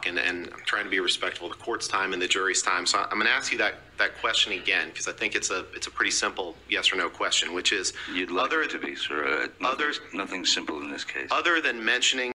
talk, and, and I'm trying to be respectful of the court's time and the jury's time. So I'm going to ask you that, that question again, because I think it's a, it's a pretty simple yes or no question, which is, You'd like other, it to be, sir. Uh, nothing, other- nothing simple in this case. other than mentioning